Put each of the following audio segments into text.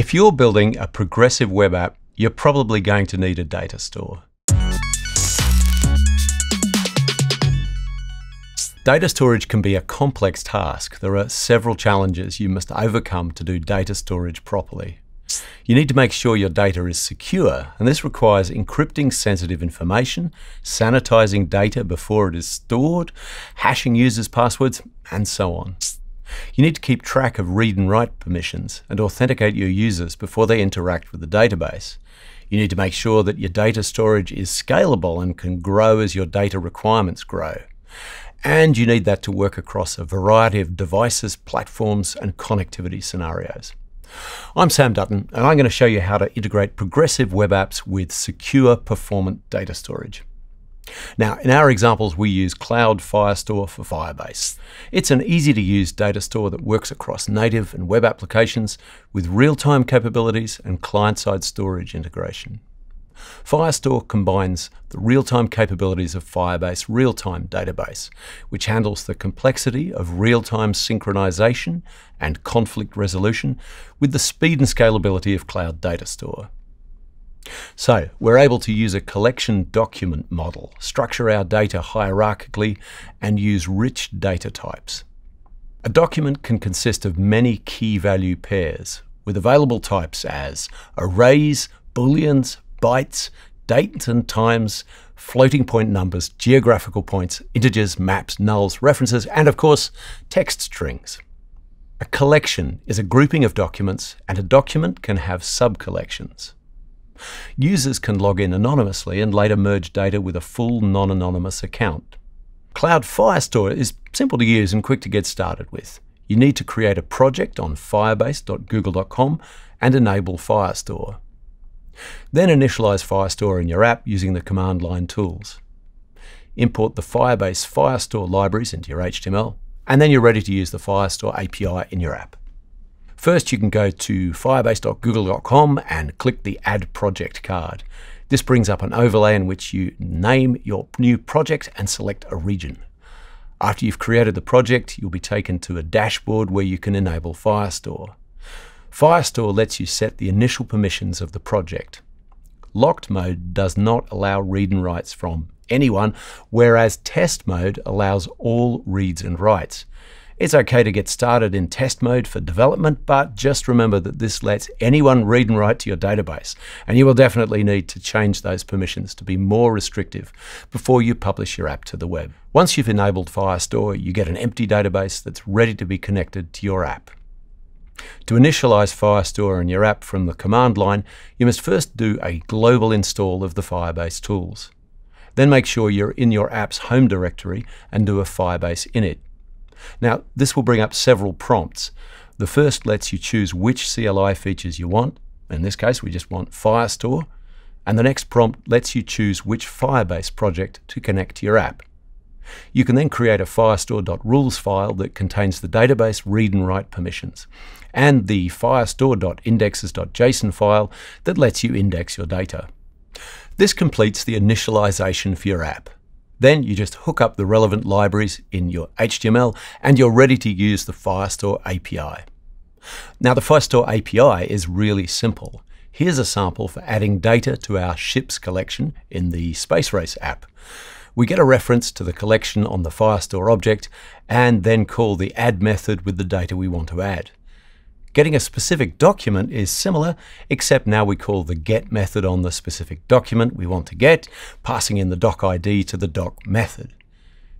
If you're building a progressive web app, you're probably going to need a data store. Data storage can be a complex task. There are several challenges you must overcome to do data storage properly. You need to make sure your data is secure, and this requires encrypting sensitive information, sanitizing data before it is stored, hashing users' passwords, and so on. You need to keep track of read and write permissions and authenticate your users before they interact with the database. You need to make sure that your data storage is scalable and can grow as your data requirements grow. And you need that to work across a variety of devices, platforms, and connectivity scenarios. I'm Sam Dutton, and I'm going to show you how to integrate progressive web apps with secure, performant data storage. Now, in our examples, we use Cloud Firestore for Firebase. It's an easy to use data store that works across native and web applications with real-time capabilities and client-side storage integration. Firestore combines the real-time capabilities of Firebase real-time database, which handles the complexity of real-time synchronization and conflict resolution with the speed and scalability of Cloud Datastore. So we're able to use a collection document model, structure our data hierarchically, and use rich data types. A document can consist of many key value pairs, with available types as arrays, booleans, bytes, dates and times, floating point numbers, geographical points, integers, maps, nulls, references, and of course, text strings. A collection is a grouping of documents, and a document can have subcollections. Users can log in anonymously and later merge data with a full non-anonymous account. Cloud Firestore is simple to use and quick to get started with. You need to create a project on firebase.google.com and enable Firestore. Then initialize Firestore in your app using the command line tools. Import the Firebase Firestore libraries into your HTML, and then you're ready to use the Firestore API in your app. First, you can go to firebase.google.com and click the Add Project card. This brings up an overlay in which you name your new project and select a region. After you've created the project, you'll be taken to a dashboard where you can enable Firestore. Firestore lets you set the initial permissions of the project. Locked mode does not allow read and writes from anyone, whereas test mode allows all reads and writes. It's okay to get started in test mode for development, but just remember that this lets anyone read and write to your database, and you will definitely need to change those permissions to be more restrictive before you publish your app to the web. Once you've enabled Firestore, you get an empty database that's ready to be connected to your app. To initialize Firestore in your app from the command line, you must first do a global install of the Firebase tools. Then make sure you're in your app's home directory and do a Firebase init. Now, this will bring up several prompts. The first lets you choose which CLI features you want. In this case, we just want Firestore. And the next prompt lets you choose which Firebase project to connect to your app. You can then create a firestore.rules file that contains the database read and write permissions, and the firestore.indexes.json file that lets you index your data. This completes the initialization for your app. Then you just hook up the relevant libraries in your HTML and you're ready to use the Firestore API. Now the Firestore API is really simple. Here's a sample for adding data to our ships collection in the Space Race app. We get a reference to the collection on the Firestore object and then call the add method with the data we want to add. Getting a specific document is similar, except now we call the get method on the specific document we want to get, passing in the doc ID to the doc method.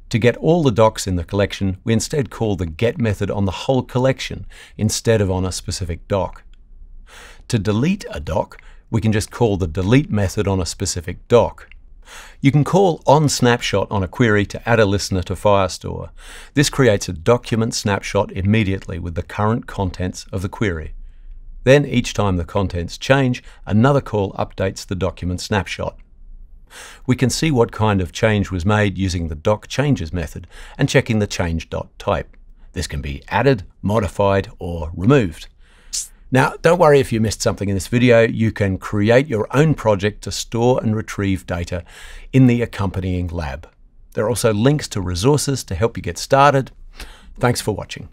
To get all the docs in the collection, we instead call the get method on the whole collection instead of on a specific doc. To delete a doc, we can just call the delete method on a specific doc. You can call onSnapshot on a query to add a listener to Firestore. This creates a document snapshot immediately with the current contents of the query. Then each time the contents change, another call updates the document snapshot. We can see what kind of change was made using the doc changes method and checking the change.type. This can be added, modified, or removed. Now, don't worry if you missed something in this video. You can create your own project to store and retrieve data in the accompanying lab. There are also links to resources to help you get started. Thanks for watching.